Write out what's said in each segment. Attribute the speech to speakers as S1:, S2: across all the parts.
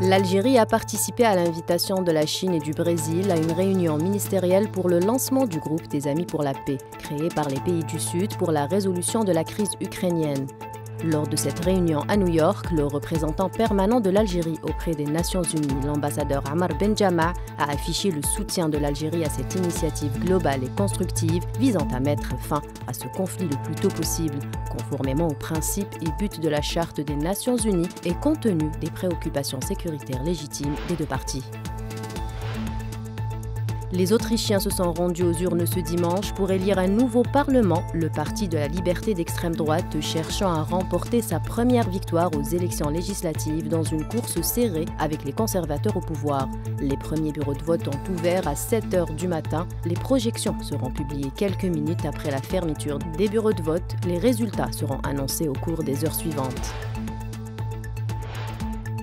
S1: L'Algérie a participé à l'invitation de la Chine et du Brésil à une réunion ministérielle pour le lancement du groupe des Amis pour la paix, créé par les pays du Sud pour la résolution de la crise ukrainienne. Lors de cette réunion à New York, le représentant permanent de l'Algérie auprès des Nations Unies, l'ambassadeur Amar Benjama, a affiché le soutien de l'Algérie à cette initiative globale et constructive visant à mettre fin à ce conflit le plus tôt possible, conformément aux principes et buts de la Charte des Nations Unies et compte tenu des préoccupations sécuritaires légitimes des deux parties. Les Autrichiens se sont rendus aux urnes ce dimanche pour élire un nouveau Parlement, le Parti de la liberté d'extrême droite cherchant à remporter sa première victoire aux élections législatives dans une course serrée avec les conservateurs au pouvoir. Les premiers bureaux de vote ont ouvert à 7 h du matin. Les projections seront publiées quelques minutes après la fermeture des bureaux de vote. Les résultats seront annoncés au cours des heures suivantes.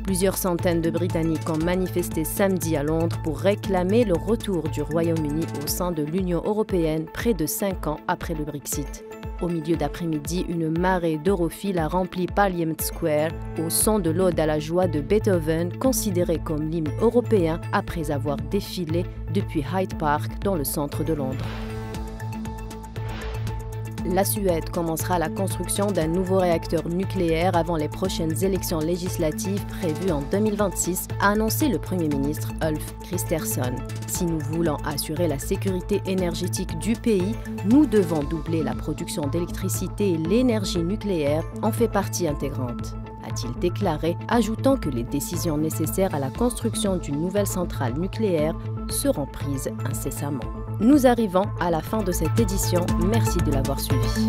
S1: Plusieurs centaines de Britanniques ont manifesté samedi à Londres pour réclamer le retour du Royaume-Uni au sein de l'Union européenne près de cinq ans après le Brexit. Au milieu d'après-midi, une marée d'europhiles a rempli Parliament Square au son de l'Ode à la joie de Beethoven, considéré comme l'hymne européen après avoir défilé depuis Hyde Park dans le centre de Londres. La Suède commencera la construction d'un nouveau réacteur nucléaire avant les prochaines élections législatives prévues en 2026, a annoncé le Premier ministre Ulf Kristersson. Si nous voulons assurer la sécurité énergétique du pays, nous devons doubler la production d'électricité et l'énergie nucléaire en fait partie intégrante a-t-il déclaré, ajoutant que les décisions nécessaires à la construction d'une nouvelle centrale nucléaire seront prises incessamment. Nous arrivons à la fin de cette édition. Merci de l'avoir suivi.